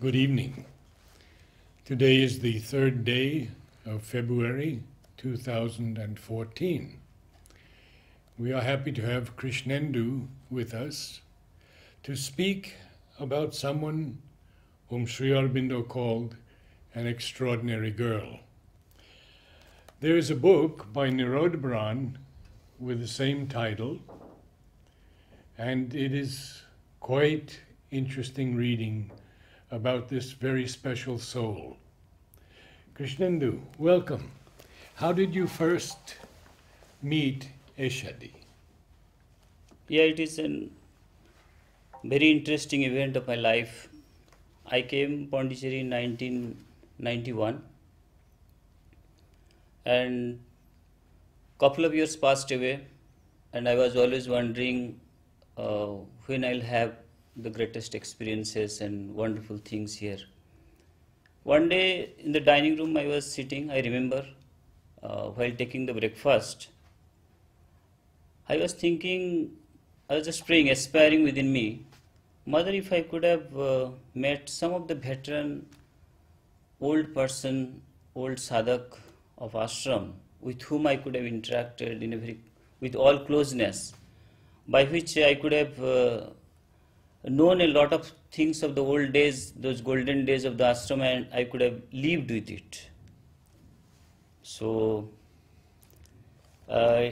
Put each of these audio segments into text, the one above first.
Good evening. Today is the third day of February 2014. We are happy to have Krishnendu with us to speak about someone whom Sri Aurobindo called an extraordinary girl. There is a book by Nirodhabaran with the same title, and it is quite interesting reading about this very special soul. Krishnendu, welcome. How did you first meet Eshadi? Yeah, it is a very interesting event of my life. I came Pondicherry in 1991 and couple of years passed away and I was always wondering uh, when I'll have the greatest experiences and wonderful things here. One day in the dining room I was sitting, I remember, uh, while taking the breakfast, I was thinking, I was just praying, aspiring within me, Mother, if I could have uh, met some of the veteran old person, old sadhak of ashram, with whom I could have interacted in a very, with all closeness, by which I could have uh, known a lot of things of the old days, those golden days of the ashram, and I could have lived with it. So, uh,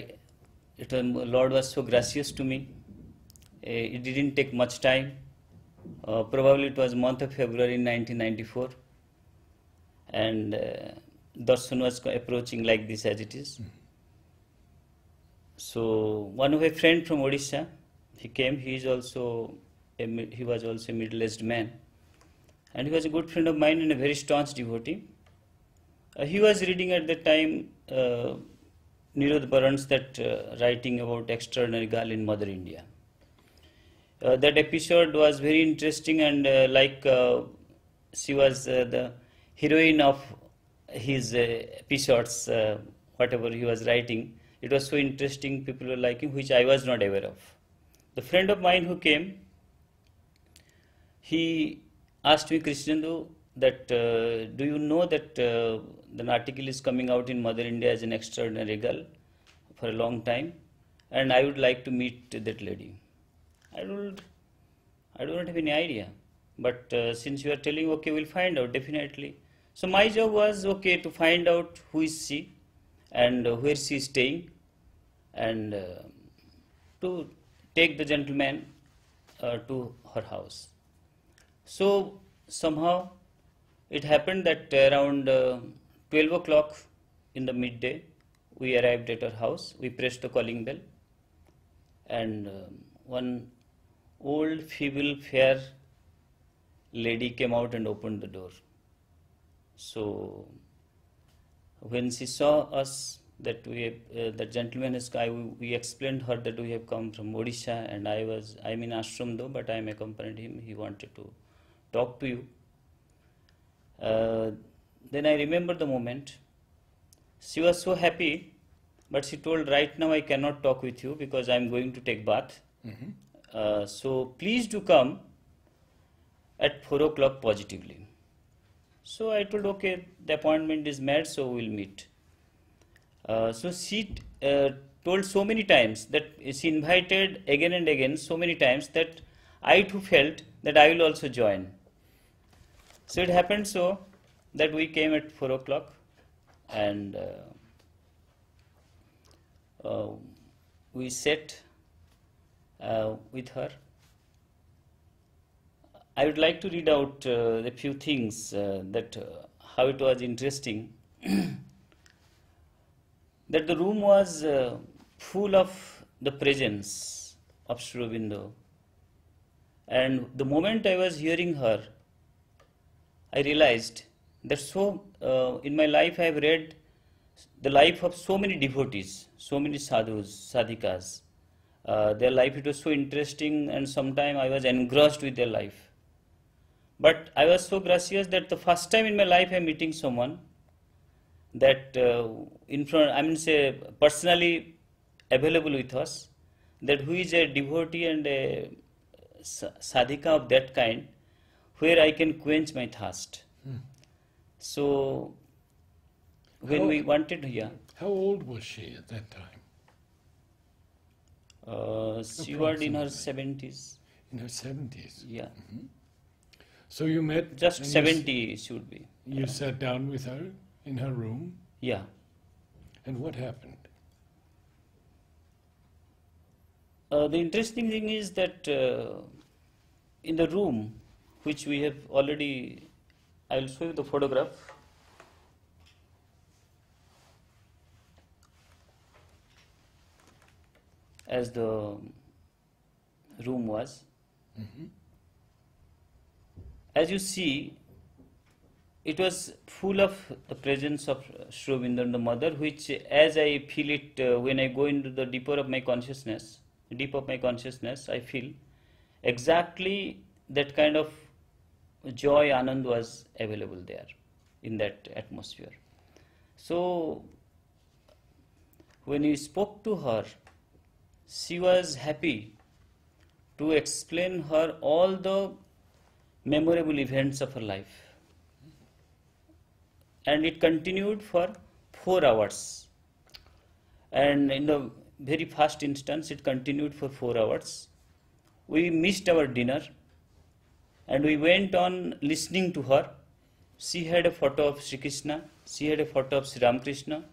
it was, Lord was so gracious to me. Uh, it didn't take much time. Uh, probably it was month of February in 1994, and uh, darshan was approaching like this as it is. So one of my friend from Odisha, he came. He is also a, he was also a middle-aged man, and he was a good friend of mine and a very staunch devotee. Uh, he was reading at that time uh, Nirodhabaran's that uh, writing about extraordinary girl in Mother India. Uh, that episode was very interesting and uh, like uh, she was uh, the heroine of his episodes, whatever he was writing. It was so interesting, people were liking, which I was not aware of. The friend of mine who came, he asked me, Krishnendu, that uh, do you know that uh, the article is coming out in Mother India as an extraordinary girl for a long time, and I would like to meet that lady. I don't, I don't have any idea. But uh, since you are telling, okay, we'll find out definitely. So my job was okay to find out who is she, and where she is staying, and uh, to take the gentleman uh, to her house. So somehow it happened that around uh, 12 o'clock in the midday, we arrived at her house. We pressed the calling bell, and um, one old, feeble, fair lady came out and opened the door. So when she saw us, that we uh, the gentleman has I, we explained her that we have come from Odisha, and I was I'm in ashram though, but I am accompanied him. He wanted to talk to you. Uh, then I remember the moment. She was so happy, but she told, right now I cannot talk with you because I am going to take bath. Uh, so please do come at 4 o'clock positively. So I told, okay, the appointment is made, so we'll meet. Uh, so she uh, told so many times that she invited again and again so many times that I too felt that I will also join. So it happened so that we came at 4 o'clock and uh, uh, we sat uh, with her. I would like to read out uh, a few things uh, that uh, how it was interesting. that the room was full of the presence of Sri Aurobindo. And the moment I was hearing her, I realized that so uh, in my life I have read the life of so many devotees, so many sadhus, sadhikas. Uh, their life it was so interesting, and sometimes I was engrossed with their life. But I was so gracious that the first time in my life I'm meeting someone that uh, in front, I mean, say personally available with us, that who is a devotee and a sadhika of that kind, where I can quench my thirst. So, when How- we wanted, yeah, How old was she at that time? uh, she was in her 70s. In her 70s. Yeah, So you met. just and you s- 70 should be. You sat down with her in her room, Yeah. and what happened? Uh, the interesting thing is that uh, in the room, which we have already, I will show you the photograph. As the room was. As you see, it was full of the presence of Sri the mother, which, as I feel it, uh, when I go into the deeper of my consciousness, deep of my consciousness, I feel exactly that kind of joy, anand was available there in that atmosphere. So, when he spoke to her, she was happy to explain her all the memorable events of her life and it continued for four hours. And in the very first instance, it continued for four hours. We missed our dinner and we went on listening to her. She had a photo of Sri Krishna, she had a photo of Sri Ramakrishna,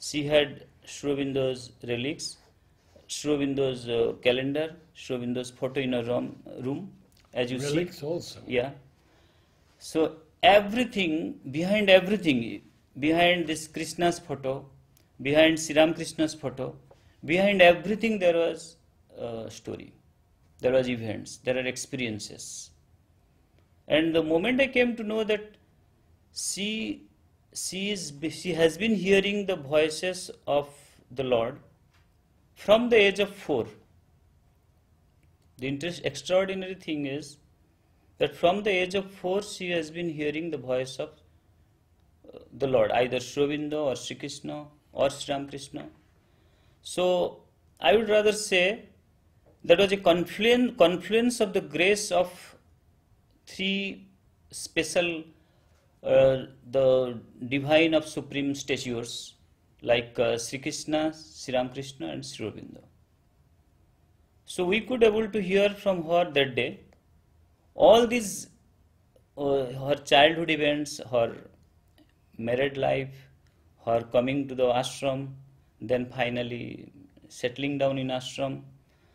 she had Sri relics, Sri uh, calendar, Sri photo in her room, room as you see. Relics also. Yeah. So everything, behind everything, behind this Krishna's photo, behind Sri Ram Krishna's photo, behind everything there was a story. There was events, there are experiences. And the moment I came to know that she, she, is, she has been hearing the voices of the Lord from the age of four. The interest, extraordinary thing is that from the age of four she has been hearing the voice of uh, the Lord, either Sri or Sri Krishna or Sri Ramakrishna. So I would rather say that was a confluence, confluence of the grace of three special, uh, the divine of supreme statures like uh, Sri Krishna, Sri Ramakrishna and Sri Aurobindo. So we could able to hear from her that day all these uh, her childhood events, her married life, her coming to the ashram, then finally settling down in ashram.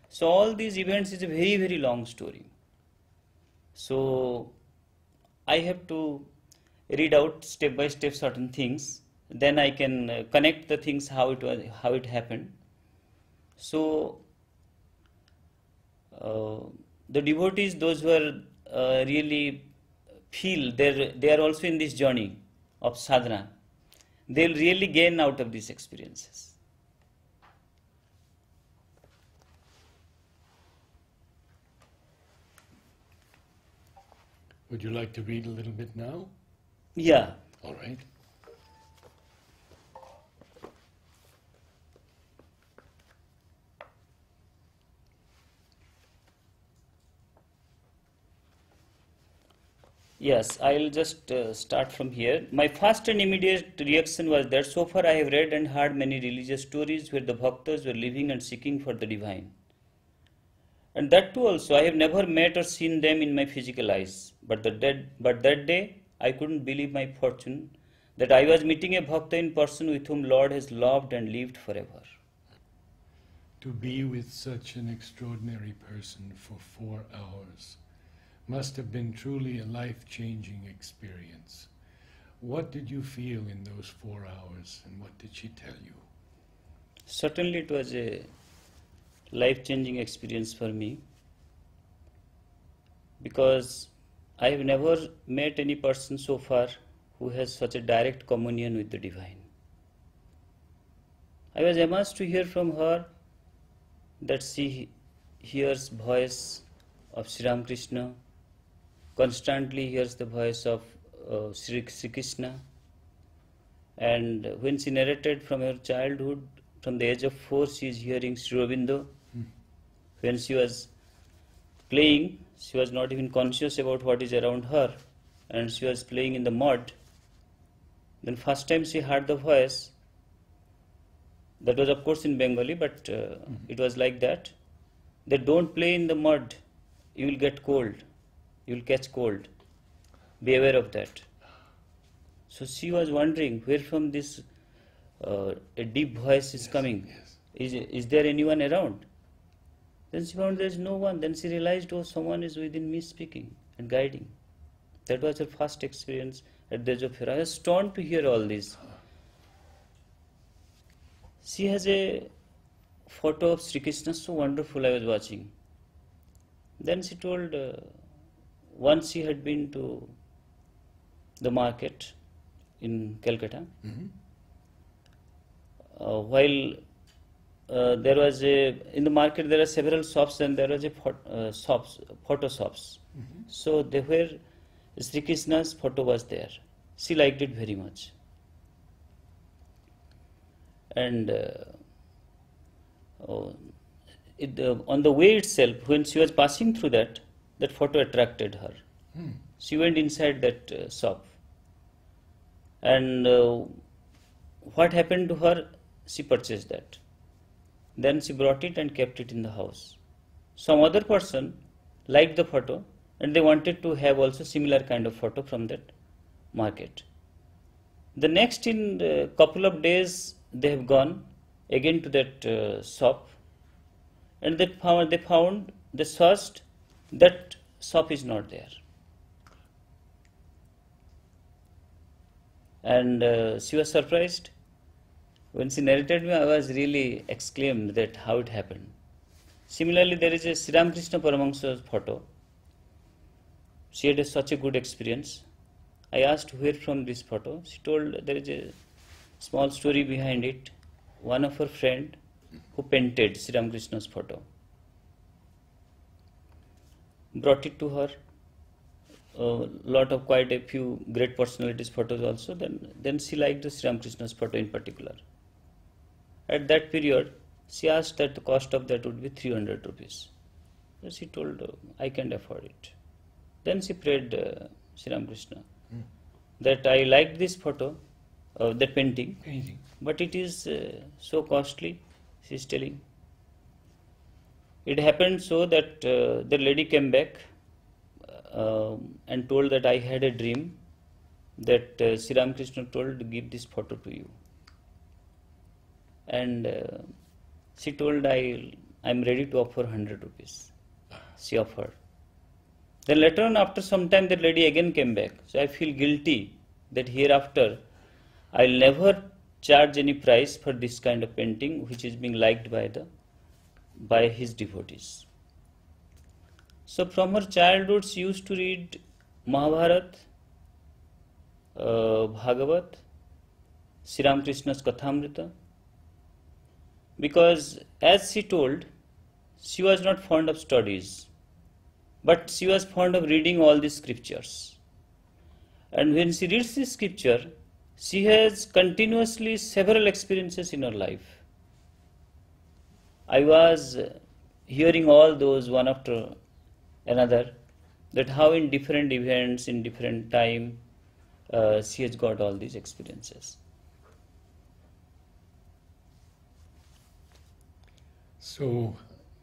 So all these events is a very very long story. So I have to read out step by step certain things. Then I can uh, connect the things how it was how it happened. So uh, the devotees, those who are uh, really feel they're, they are also in this journey of sadhana, they'll really gain out of these experiences. Would you like to read a little bit now? Yeah. All right. Yes, I'll just uh, start from here. My first and immediate reaction was that so far I have read and heard many religious stories where the bhaktas were living and seeking for the divine. And that too also, I have never met or seen them in my physical eyes. But, the dead, but that day, I couldn't believe my fortune that I was meeting a bhakta in person with whom Lord has loved and lived forever. To be with such an extraordinary person for four hours must have been truly a life changing experience. What did you feel in those four hours and what did she tell you? Certainly, it was a life changing experience for me because I have never met any person so far who has such a direct communion with the divine. I was amazed to hear from her that she hears voice of Sri Ramakrishna, constantly hears the voice of uh, Sri, Sri Krishna, and when she narrated from her childhood, from the age of four, she is hearing Sri Aurobindo. When she was playing. She was not even conscious about what is around her, and she was playing in the mud. Then first time she heard the voice. That was of course in Bengali, but uh, it was like that. They don't play in the mud. You will get cold. You will catch cold. Be aware of that. So she was wondering where from this uh, a deep voice is coming. Yes. Is, is there anyone around? Then she found there is no one. Then she realized, oh, someone is within me speaking and guiding. That was her first experience at the age of fear. I was stunned to hear all this. She has a photo of Sri Krishna, so wonderful. I was watching. Then she told, uh, once she had been to the market in Calcutta. Mhm. Uh, while uh, there was a in the market there are several shops and there was a phot- uh, shops photo shops. So they were Sri Krishna's photo was there. She liked it very much. And uh, oh, it, uh, on the way itself when she was passing through that that photo attracted her. Hmm. she went inside that uh, shop. And uh, what happened to her? She purchased that then she brought it and kept it in the house. Some other person liked the photo and they wanted to have also similar kind of photo from that market. The next in a couple of days they have gone again to that uh, shop and they found they found they searched that shop is not there. And uh, she was surprised when she narrated me i was really exclaimed that how it happened. Similarly there is a Sri Ramakrishna Paramahansa's photo. She had a, such a good experience. I asked where from this photo. She told there is a small story behind it. One of her friend who painted Sri Ramakrishna's photo. Brought it to her. A lot of quite a few great personalities photos also. Then then she liked the Sri Ramakrishna's photo in particular at that period she asked that the cost of that would be 300 rupees. So she told I can't afford it. Then she prayed uh, Sri Ramakrishna that I like this photo uh, that painting but it is uh, so costly she is telling. It happened so that uh, the lady came back uh, and told that I had a dream that uh, Sri Ramakrishna told to give this photo to you and uh, she told I I'm ready to offer 100 rupees. She offered. Then later on after some time that lady again came back. So I feel guilty that hereafter I'll never charge any price for this kind of painting which is being liked by the by his devotees. So from her childhood she used to read Mahabharat, uh, Bhagavat, Sri Ramakrishna's Kathamrita because as she told she was not fond of studies but she was fond of reading all the scriptures. And when she reads the scripture she has continuously several experiences in her life. I was hearing all those one after another that how in different events in different time uh, she has got all these experiences So,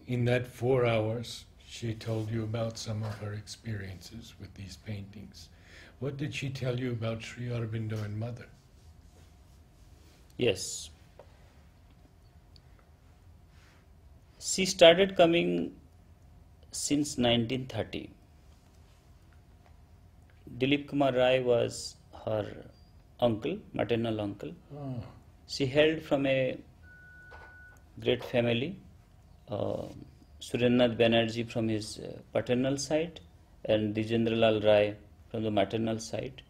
in that four hours, she told you about some of her experiences with these paintings. What did she tell you about Sri Aurobindo and Mother? Yes. She started coming since 1930. Dilip Kumar Rai was her uncle, maternal uncle. Oh, She hailed from a great family. Uh, Surendranath Banerjee from his uh, paternal side and Dwijendralal Rai from the maternal side.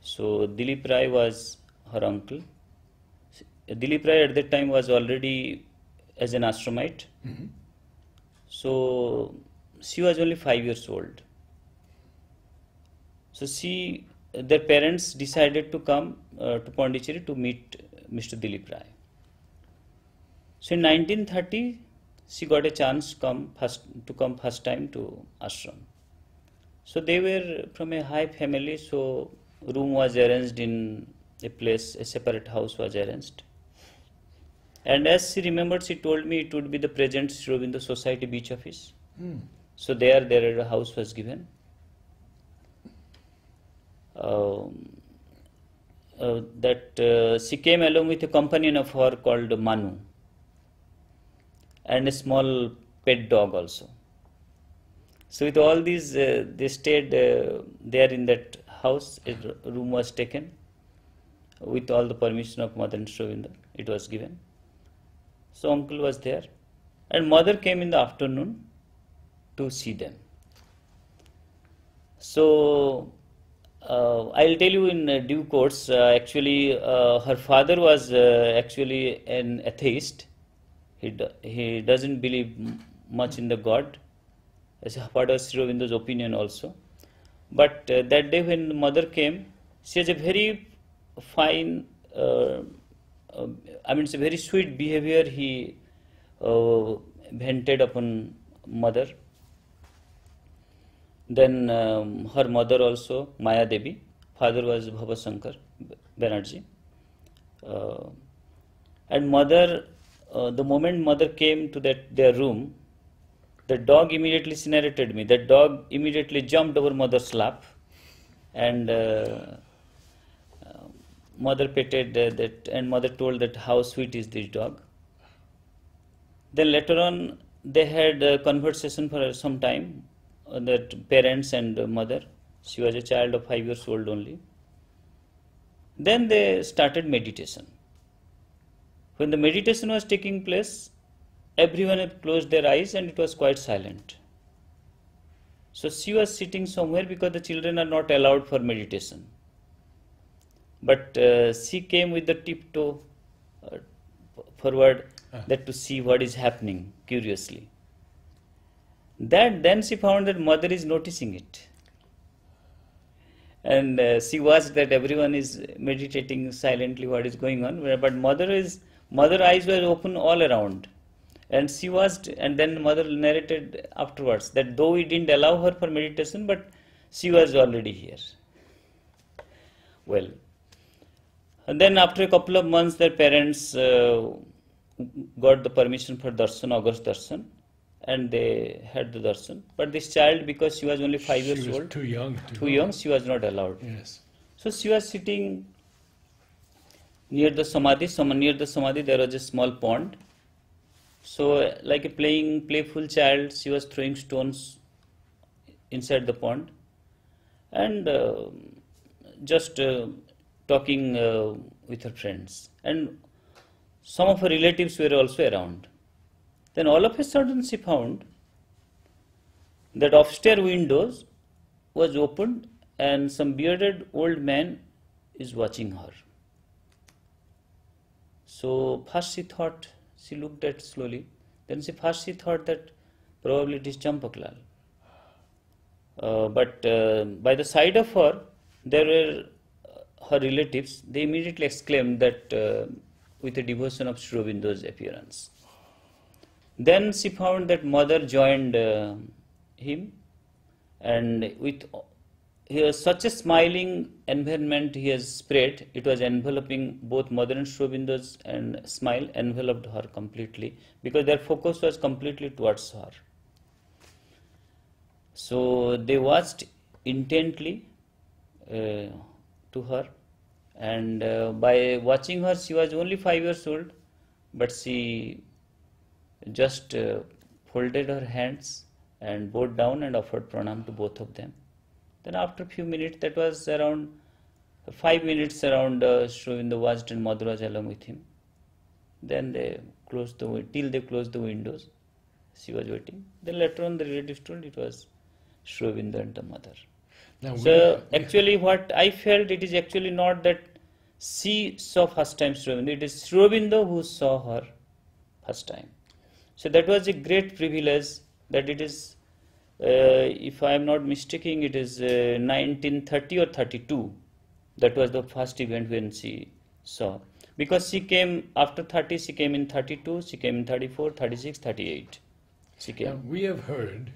So Dilip Rai was her uncle. Dilip Rai at that time was already as an ashramite. mhm. So she was only five years old. So she, their parents decided to come uh, to Pondicherry to meet Mr. Dilip Rai. So in 1930, she got a chance come first to come first time to ashram. So they were from a high family, so room was arranged in a place, a separate house was arranged. And as she remembered, she told me it would be the present Sri Aurobindo Society beach office. So there, there a house was given. Um, uh, that uh, she came along with a companion of her called Manu and a small pet dog also. So with all these, uh, they stayed uh, there in that house. A room was taken with all the permission of Mother and Sri It was given. So uncle was there, and mother came in the afternoon to see them. So uh, I'll tell you in uh, due course. Uh, actually, uh, her father was actually an atheist. He do, he doesn't believe much in the God. As part of Sri Aurobindo's opinion also. But uh, that day when the mother came, she has a very fine. Uh, uh, I mean, it's a very sweet behavior he uh, vented upon mother. Then um, her mother also, Maya Devi. Father was Bhavasankar Banerjee. Uh, and mother, uh, the moment mother came to that their room, the dog immediately narrated me. That dog immediately jumped over mother's lap, and uh, uh, mother petted uh, that, and mother told that how sweet is this dog. Then later on, they had a conversation for some time. That parents and mother. She was a child of five years old only. Then they started meditation. When the meditation was taking place, everyone had closed their eyes and it was quite silent. So she was sitting somewhere because the children are not allowed for meditation. But uh, she came with the tiptoe uh, forward that to see what is happening curiously. That then she found that mother is noticing it. And uh, she watched that everyone is meditating silently what is going on, but mother is mother eyes were open all around and she was and then mother narrated afterwards that though we didn't allow her for meditation but she was already here well and then after a couple of months their parents uh, got the permission for darshan august darshan and they had the darshan but this child because she was only 5 She years was old too young. To too young she was not allowed Yes. so she was sitting near the samadhi. Some near the samadhi there was a small pond. So like a playing playful child, she was throwing stones inside the pond, and uh, just uh, talking uh, with her friends. And some of her relatives were also around. Then all of a sudden she found that upstairs windows was opened and some bearded old man is watching her. So first she thought, she looked at slowly. Then she first she thought that probably it is Champaklal. Uh, but uh, by the side of her, there were uh, her relatives. They immediately exclaimed that uh, with a devotion of Sri appearance. Then she found that mother joined uh, him, and with he has such a smiling environment he has spread. It was enveloping both mother and Sri Aurobindo's and smile enveloped her completely because their focus was completely towards her. So they watched intently uh, to her, and uh, by watching her, she was only five years old, but she just uh, folded her hands and bowed down and offered pranam to both of them. Then after a few minutes, that was around five minutes around, uh, Sri Aurobindo watched and mother was along with him. Then they closed the till they closed the windows. She was waiting. Then later on, the relatives told it was Sri Aurobindo and the mother. Now, So we- actually, what I felt it is actually not that she saw first time Sri Aurobindo. It is Sri Aurobindo who saw her first time. So that was a great privilege that it is, if I am not mistaken, it is uh, 1930 or 32. That was the first event when she saw. Because she came after 30, she came in 32, she came in 34, 36, 38. she came. Now, we have heard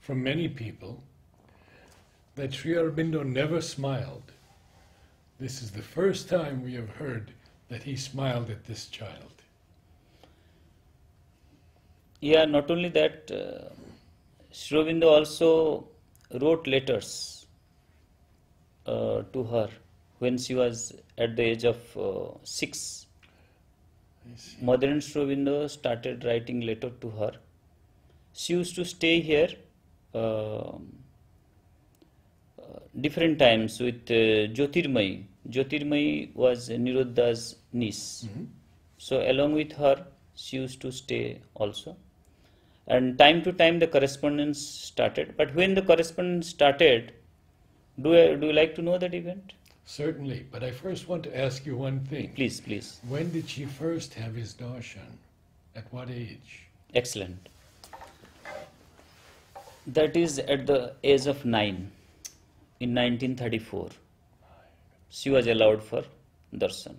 from many people that Sri Aurobindo never smiled. This is the first time we have heard that he smiled at this child. Yeah, not only that, uh, Sri also wrote letters uh, to her when she was at the age of uh, six. I see. Mother and Sri started writing letter to her. She used to stay here um, uh, different times with uh, Jyotirmai. Jyotirmai was Nirodda's niece. Mhm. So along with her, she used to stay also. And time to time the correspondence started. But when the correspondence started, do, I, do you like to know that event? Certainly, but I first want to ask you one thing. Please, please. When did she first have his darshan? At what age? Excellent. That is at the age of nine in 1934. She was allowed for darshan.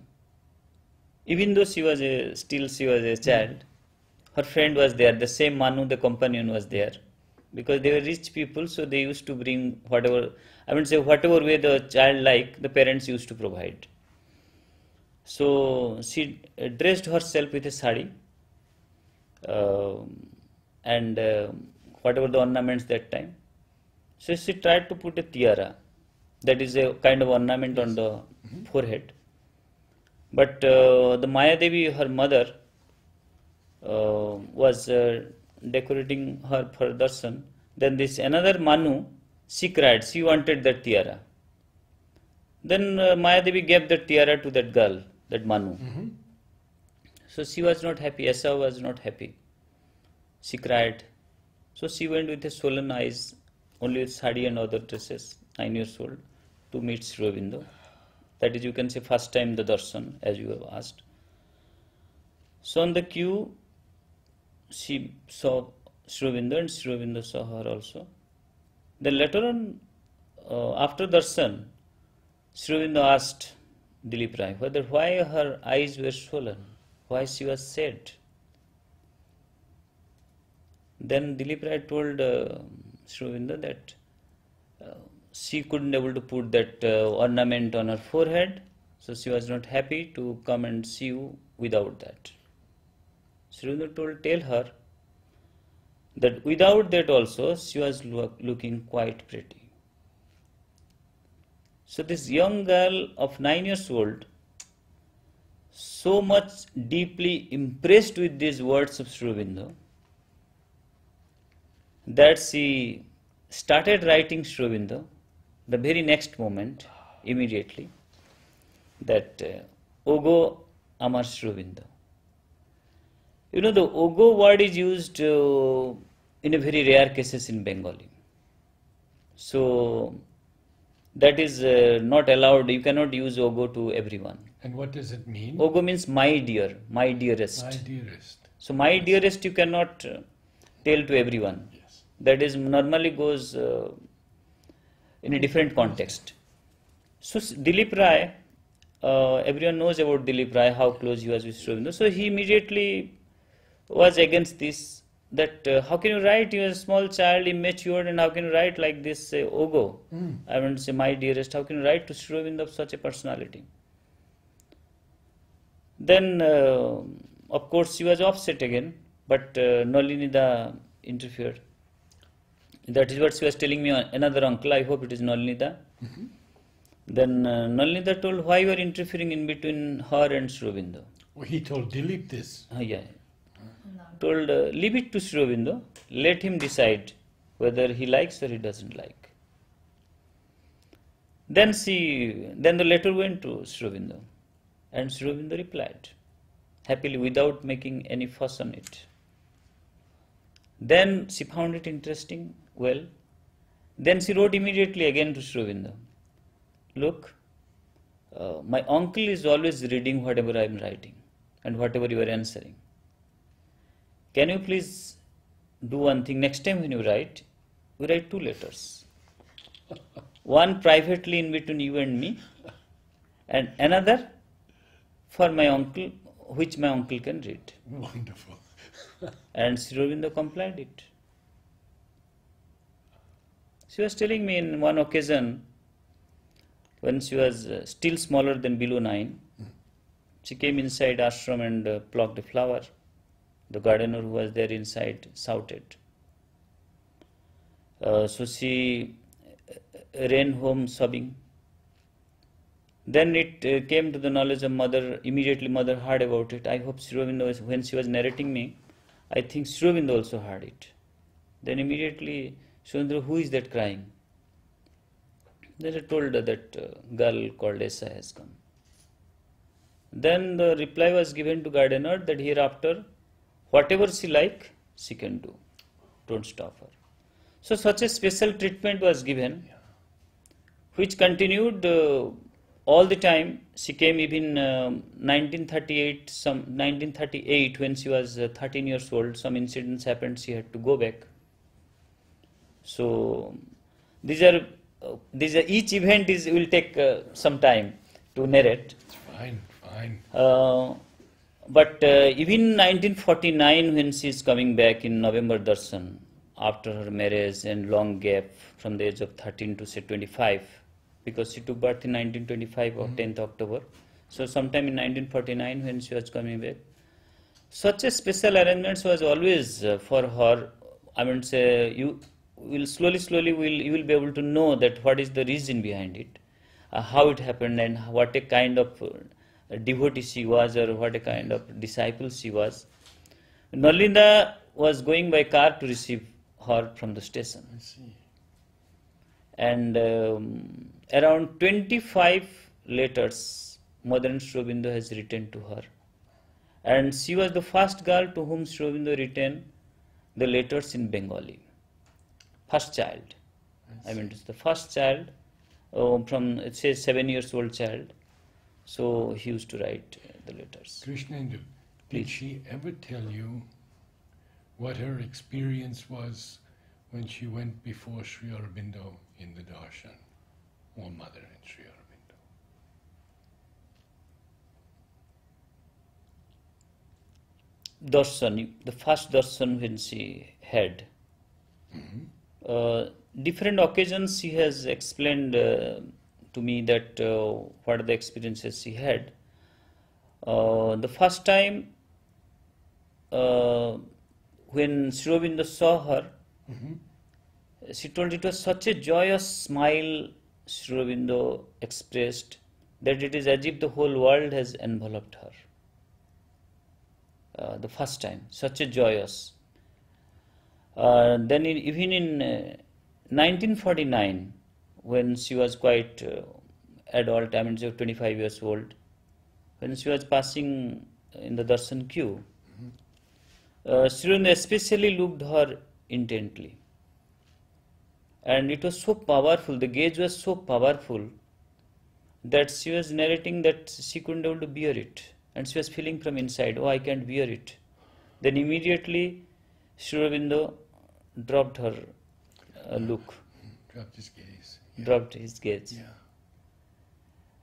Even though she was a, still she was a child, her friend was there. The same Manu, the companion, was there because they were rich people. So they used to bring whatever I would say whatever way the child like, the parents used to provide. So she uh, dressed herself with a sari um, and uh, whatever the ornaments that time. So she tried to put a tiara, that is a kind of ornament on the forehead. But uh, the Maya Devi, her mother, uh, was uh, decorating her for darshan. Then this another Manu, she cried, she wanted that tiara. Then uh, Maya Devi gave that tiara to that girl, that Manu. Mm-hmm. So she was not happy. Esha was not happy. She cried. So she went with a swollen eyes, only with sari and other dresses, nine years old, to meet Sri That is, you can say, first time the darshan, as you have asked. So on the queue, she saw Sri and Sri saw her also. Then later on, uh, after darshan, Sri asked Dilip Rai whether why her eyes were swollen, why she was sad. Then Dilip Rai told uh, that uh, she couldn't able to put that uh, ornament on her forehead, so she was not happy to come and see you without that. Sri Aurobindo told, tell her that without that also she was loo- looking quite pretty. So this young girl of nine years old, so much deeply impressed with these words of Sri Aurobindo, that she started writing Sri Aurobindo the very next moment, immediately, that uh, Ogo Amar Sri Aurobindo. You know, the Ogo word is used uh, in a very rare cases in Bengali. So, that is uh, not allowed. You cannot use Ogo to everyone. And what does it mean? Ogo means my dear, my dearest. My dearest. So, my dearest you cannot uh, tell to everyone. Yes. That is normally goes uh, in a different context. So, Dilip Rai, uh, everyone knows about Dilip Rai, how close he was with Sri Aurobindo. So, he immediately was against this. That uh, how can you write? You are a small child, immature, and how can you write like this? Uh, Ogo, Mm. I want to say, my dearest. How can you write to Aurobindo of such a personality? Then, uh, of course, she was upset again, but uh, Nalinida interfered. That is what she was telling me. uh, Another uncle, I hope it is Nalinida. Then uh, Nalinida told, why you are interfering in between her and Sri Aurobindo? Well, he told Dilip this. Uh, yeah. Told, uh, leave it to Sri Aurobindo. Let him decide whether he likes or he doesn't like. Then she, then the letter went to Sri Aurobindo, and Sri Aurobindo replied happily without making any fuss on it. Then she found it interesting. Well, then she wrote immediately again to Sri Aurobindo. Look, uh, my uncle is always reading whatever I am writing and whatever you are answering. Can you please do one thing? Next time when you write, we write two letters. One privately in between you and me, and another for my uncle, which my uncle can read. Wonderful. and Sri complied it. She was telling me in one occasion when she was uh, still smaller than below nine, she came inside ashram and uh, plucked a flower. The gardener who was there inside shouted. Uh, so she uh, ran home sobbing. Then it uh, came to the knowledge of mother. Immediately, mother heard about it. I hope Sri Aurobindo was, when she was narrating me, I think Sri also heard it. Then immediately, Sundra, who is that crying? Then I told her that uh, girl called Esha has come. Then the reply was given to gardener that hereafter, whatever she like, she can do. Don't stop her. So such a special treatment was given, which continued uh, all the time. She came even um 1938, some 1938 when she was uh, 13 years old. Some incidents happened. She had to go back. So these are uh, these are each event is will take uh, some time to narrate. Fine, fine. But uh, even 1949, when she is coming back in November Darshan, after her marriage and long gap from the age of 13 to say 25, because she took birth in 1925 or 10th October. So sometime in 1949, when she was coming back, such a special arrangements was always uh, for her. I mean, say you will slowly, slowly will you will be able to know that what is the reason behind it, uh, how it happened, and what a kind of uh, devotee she was, or what a kind of disciple she was. Nalinda was going by car to receive her from the station I see. and um, around 25 letters Madan Sri Aurobindo has written to her. And she was the first girl to whom Sri Aurobindo written the letters in Bengali. First child. I mean, it's the first child uh, from, it says, seven years old child. So he used to write uh, the letters. Krishnendu, did she ever tell you what her experience was when she went before Sri Aurobindo in the darshan? or Mother and Sri Aurobindo. darshan, the first darshan when she had. Uh, different occasions she has explained uh, to me that uh, what are the experiences she had. Uh, the first time uh, when Sri Aurobindo saw her, she told it was such a joyous smile Sri Aurobindo expressed that it is as if the whole world has enveloped her. Uh, the first time, such a joyous. Uh, then, in, even in uh, 1949, when she was quite uh, adult, I mean, she was 25 years old, when she was passing in the darshan queue, uh, Sri Aurobindo especially looked her intently. And it was so powerful, the gaze was so powerful that she was narrating that she couldn't able to bear it. And she was feeling from inside, oh, I can't bear it. Then immediately, Sri dropped her uh, look, Dropped his gaze. Yeah. dropped his gaze. yeah.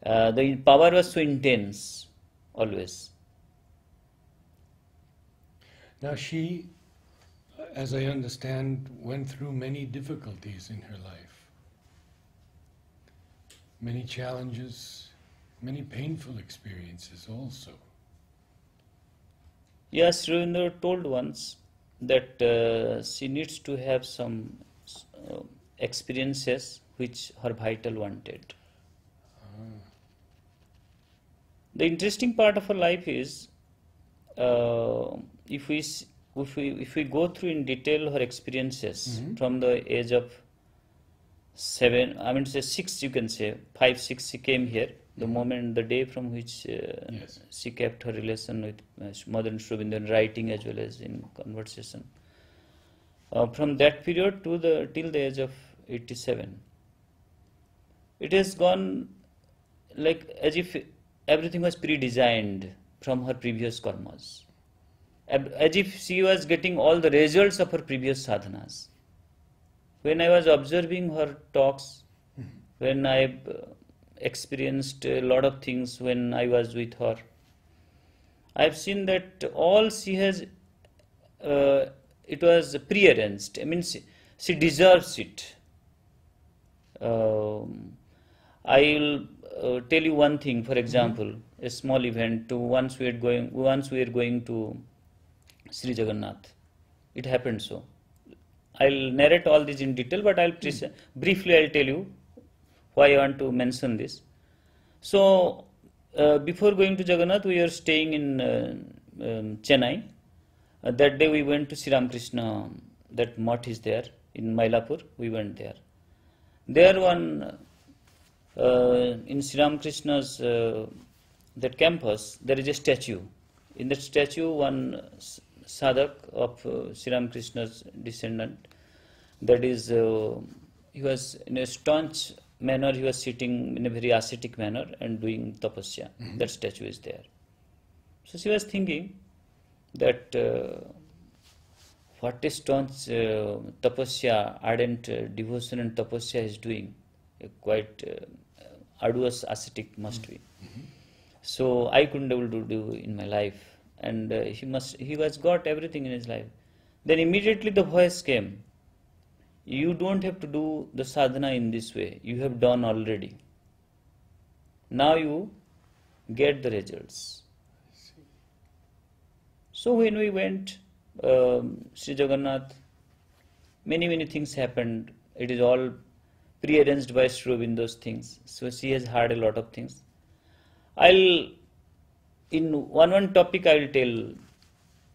Uh, the power was so intense, always. Now she, as I understand, went through many difficulties in her life. Many challenges, many painful experiences also. Yes, Aurobindo told once that uh, she needs to have some uh, experiences which her vital wanted. The interesting part of her life is uh, if we if we if we go through in detail her experiences Mhm. from the age of seven, I mean say six, you can say five, six. She came here. The moment, the day from which uh, Yes. she kept her relation with uh, Sri Aurobindo in writing as well as in conversation. Uh, from that period to the till the age of 87, it has gone like as if everything was pre-designed from her previous karmas. As if she was getting all the results of her previous sadhanas. When I was observing her talks, when I uh, experienced a lot of things when I was with her, I've seen that all she has uh, it was prearranged. I mean, she, she deserves it. Um, I'll uh, tell you one thing. For example, a small event. To once we are going, once we are going to Sri Jagannath. It happened so. I'll narrate all this in detail, but I'll pre- briefly I'll tell you why I want to mention this. So, uh, before going to Jagannath, we were staying in uh, um, Chennai. Uh, that day we went to Sri Ramakrishna, that mutt is there in Mylapore. We went there. There one in Sri Ramakrishna's uh, that campus, there is a statue. In that statue, one sadhak of uh, Sri Ramakrishna's descendant, that is, uh, he was in a staunch manner, he was sitting in a very ascetic manner and doing tapasya. That statue is there. So she was thinking that uh, what a staunch uh, tapasya, ardent uh, devotion and tapasya is doing, a quite uh, arduous ascetic must be. So I couldn't able to do in my life, and uh, he must he was got everything in his life. Then immediately the voice came. You don't have to do the sadhana in this way. You have done already. Now you get the results. So when we went, um, Sri Jagannath, many many things happened. It is all prearranged by Sri Aurobindo, things. So she has heard a lot of things. I'll in one one topic I will tell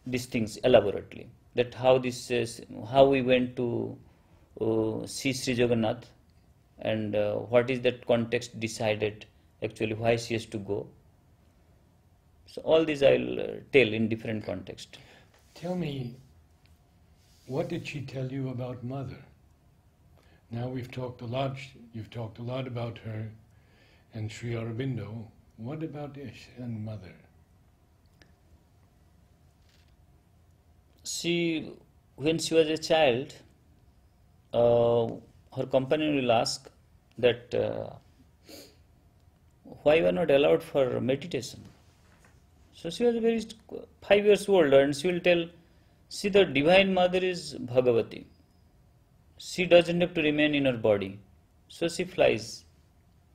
these things elaborately. That how this is, how we went to uh, see Sri Jagannath and uh, what is that context decided actually why she has to go. So all these I'll uh, tell in different context. Tell me, what did she tell you about mother? Now we've talked a lot, you've talked a lot about her and Sri Aurobindo. What about Esha and mother? She, when she was a child, uh, her companion will ask that uh, why are not allowed for meditation. So she was very five years old, and she will tell, see the divine mother is Bhagavati. She doesn't have to remain in her body, so she flies.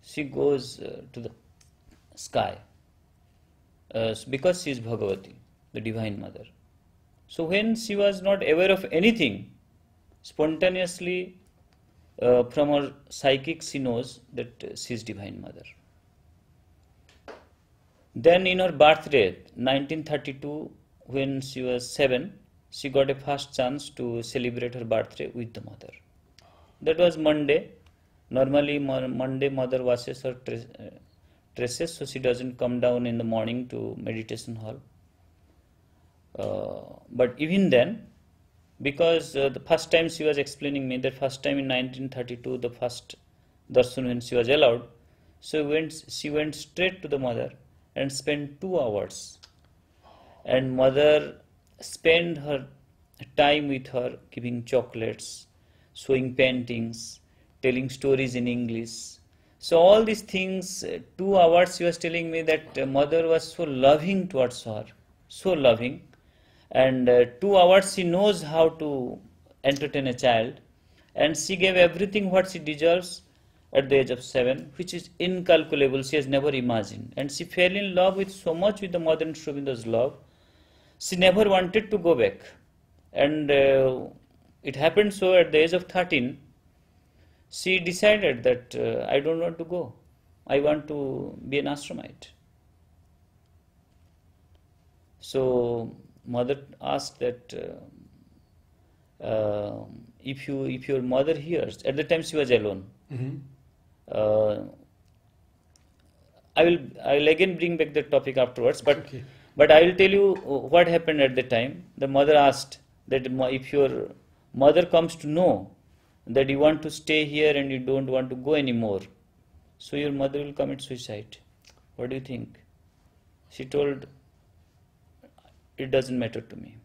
She goes uh, to the sky uh, because she is Bhagavati, the divine mother. So when she was not aware of anything, spontaneously uh, from her psychic she knows that uh, she is divine mother. Then in her birthday, 1932, when she was seven, she got a first chance to celebrate her birthday with the mother. That was Monday. Normally, Monday mother washes her uh, dresses, so she doesn't come down in the morning to meditation hall. Uh, but even then, because uh, the first time she was explaining me that first time in 1932, the first darshan when she was allowed, so went she went straight to the mother and spent two hours, and mother spent her time with her, giving chocolates, showing paintings, telling stories in English. So all these things, uh, two hours she was telling me that uh, mother was so loving towards her, so loving. And uh, two hours she knows how to entertain a child. And she gave everything what she deserves at the age of seven which is incalculable. She has never imagined. And she fell in love with so much with the mother and Sri Aurobindo's love she never wanted to go back and uh, it happened so at the age of 13 she decided that uh, i don't want to go i want to be an ashramite so mother asked that uh, uh, if you if your mother hears at the time she was alone Mm-hmm. uh, I will I will again bring back the topic afterwards but Okay. But I will tell you what happened at the time. The mother asked that if your mother comes to know that you want to stay here and you don't want to go anymore so your mother will commit suicide. What do you think? She told it doesn't matter to me.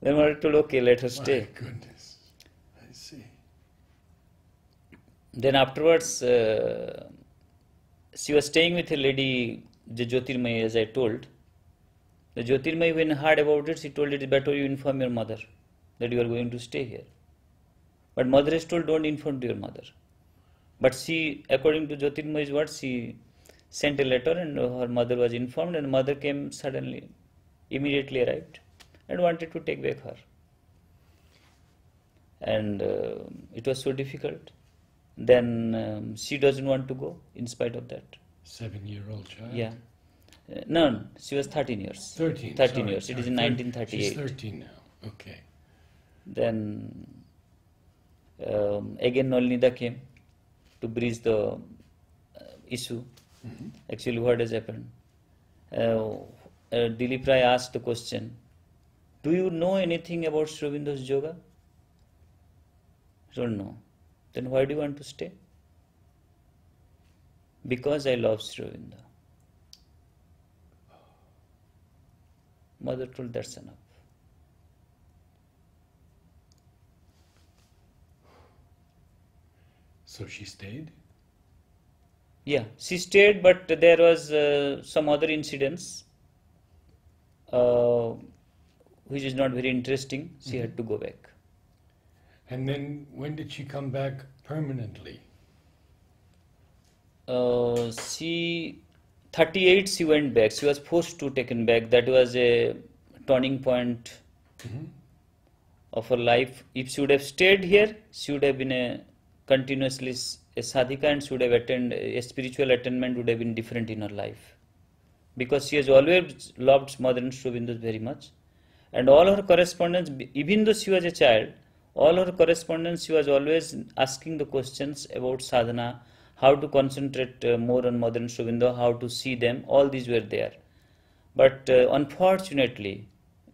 Then mother told okay let her stay. My goodness. I see. Then afterwards, uh, she was staying with a lady, the Jyotirmay, as I told. The Jyotirmay, when heard about it, she told it is better you inform your mother that you are going to stay here. But mother is told, don't inform to your mother. But she, according to Jyotirmay's words, she sent a letter and her mother was informed and mother came suddenly, immediately arrived and wanted to take back her. And uh, it was so difficult. Then um, she doesn't want to go in spite of that. Seven year old child? Yeah. Uh, no, she was 13 years. 13. 13 sorry, years. It is sorry, in 1938. She's 13 now. Okay. Then um, again Nalinida came to bridge the uh, issue. Mhm. Actually, what has happened? Uh, uh, Dilip Roy asked the question Do you know anything about Sri yoga? I Don't know. Then why do you want to stay? Because I love Sri Aurobindo. Mother told that's enough. So she stayed? Yeah, she stayed, but there was uh, some other incidents, uh, which is not very interesting. She had to go back. And then when did she come back permanently? Uh, she, 38, she went back. She was forced to taken back. That was a turning point Mhm. of her life. If she would have stayed here, she would have been a continuously a sadhika and she would have attained a spiritual attainment would have been different in her life. Because she has always loved Mother and Sri Aurobindo very much. And all her correspondence, even though she was a child, all her correspondence, she was always asking the questions about sadhana, how to concentrate uh, more on Mother and Sri Aurobindo, how to see them, all these were there. But uh, unfortunately,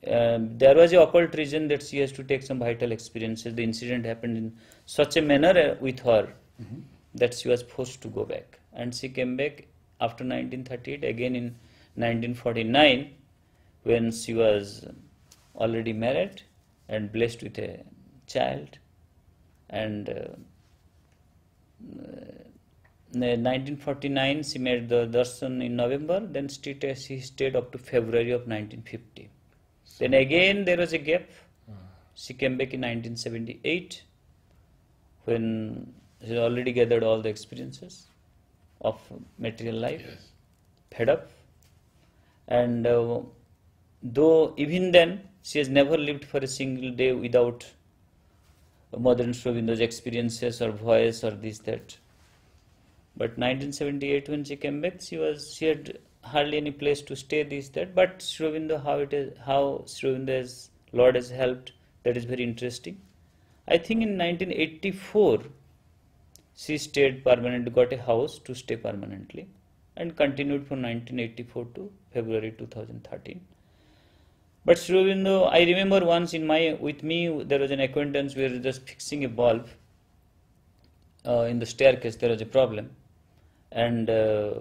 um, there was a occult reason that she has to take some vital experiences. The incident happened in such a manner uh, with her Mhm. that she was forced to go back. And she came back after 1938, again in 1949, when she was already married and blessed with a child. And uh, 1949, she made the darshan in November, then stayed, she stayed up to February of 1950. Then again, there was a gap. Ah. She came back in 1978 when she already gathered all the experiences of material life, Yes. fed up. And uh, though even then, she has never lived for a single day without Mother and Sri Aurobindo's experiences or voice or this, that. But 1978, when she came back, she was she had hardly any place to stay, this, that. But Sri how it is, how Sri Lord has helped, that is very interesting. I think in 1984, she stayed permanent, got a house to stay permanently, and continued from 1984 to February 2013. But Sri I remember once in my with me there was an acquaintance we were just fixing a bulb uh, in the staircase. There was a problem, and uh,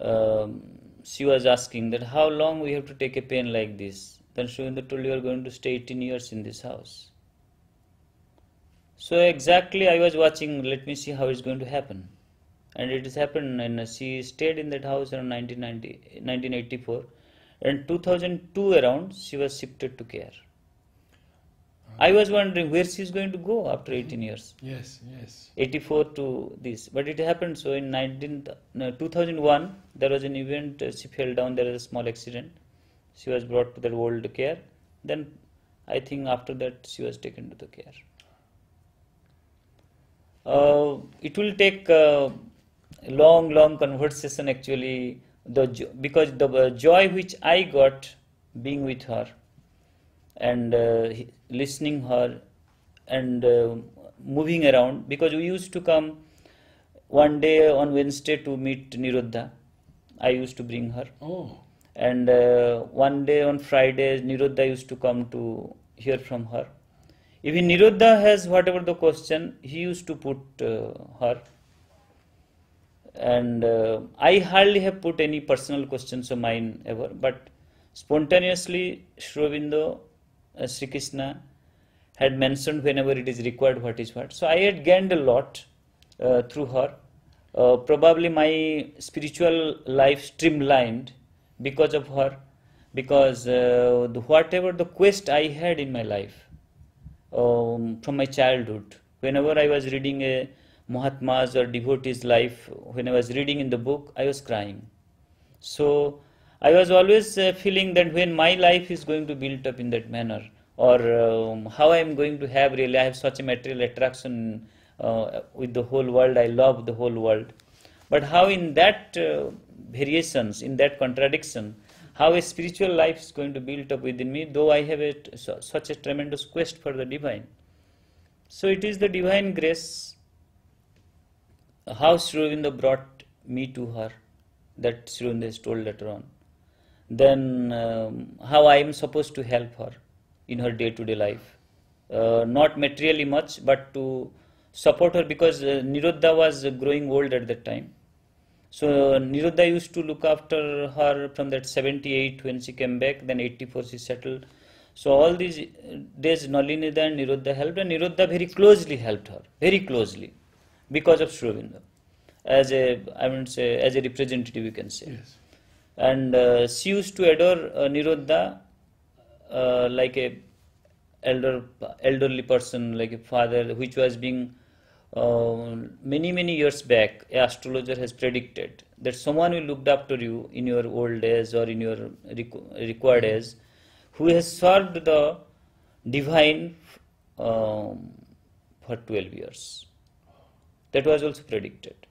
um, she was asking that how long we have to take a pain like this. Then Aurobindo told you are going to stay 18 years in this house. So exactly I was watching. Let me see how it's going to happen, and it has happened. And she stayed in that house around 1990, 1984 and 2002 around she was shifted to care i was wondering where she is going to go after 18 years. Yes, yes. 84 to this. But it happened so in 19 no, 2001 there was an event uh, she fell down there was a small accident. She was brought to the old care. Then i think after that she was taken to the care. Uh, it will take uh, a long long conversation actually. The jo- because the uh, joy which i got being with her and uh, listening her and uh, moving around because we used to come one day on wednesday to meet nirodda i used to bring her Oh, and uh, one day on Friday, Nirodda used to come to hear from her. Even Nirodda has whatever the question, he used to put uh, her. And uh, I hardly have put any personal questions of mine ever, but spontaneously, Sri Aurobindo, uh, Sri Krishna had mentioned whenever it is required what is what. So I had gained a lot uh, through her. Uh, probably my spiritual life streamlined because of her because uh, the, whatever the quest I had in my life um, from my childhood, whenever I was reading a Mahatma's or devotee's life, when I was reading in the book, I was crying. So I was always uh, feeling that when my life is going to build up in that manner, or um, how I am going to have really, I have such a material attraction uh, with the whole world, I love the whole world. But how in that uh, variations, in that contradiction, how a spiritual life is going to build up within me, though I have such a tremendous quest for the divine. So it is the divine grace, how Sri Aurobindo brought me to her, that Sri Aurobindo has told later on. Then um, how I am supposed to help her in her day-to-day life. Uh, not materially much, but to support her because uh, Nirodda was growing old at that time. So Nirodda used to look after her from that 78 when she came back, then 84 she settled. So all these days Nalinida and Nirodda helped and Nirodda very closely helped her, very closely because of Sri As a, I would say, as a representative you can say. Yes. And uh, she used to adore uh, Nirodda uh, like a elder, elderly person, like a father, which was being uh, many many years back, a astrologer has predicted that someone will look after you in your old age or in your requ- required age, who has served the divine um, for 12 years. That was also predicted,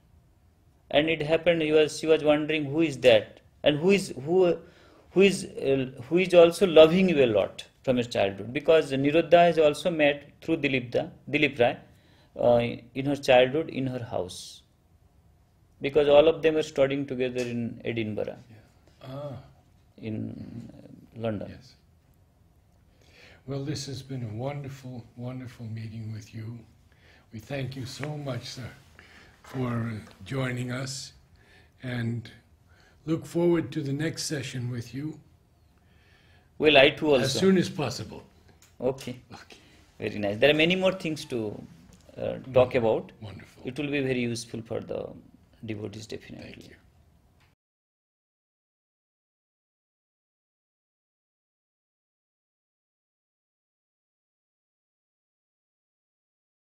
and it happened. He was she was wondering who is that, and who is who who is uh, who is also loving you a lot from his childhood because Nirodda has also met through Dilipda, Dilip Roy uh, in her childhood in her house because all of them were studying together in Edinburgh, Ah, in uh, London. yes. Well, this has been a wonderful, wonderful meeting with you. We thank you so much, sir, for joining us and look forward to the next session with you Well, I too as soon as possible. Okay, Okay, very nice. There are many more things to uh, talk about. wonderful. It will be very useful for the devotees, definitely. Thank you.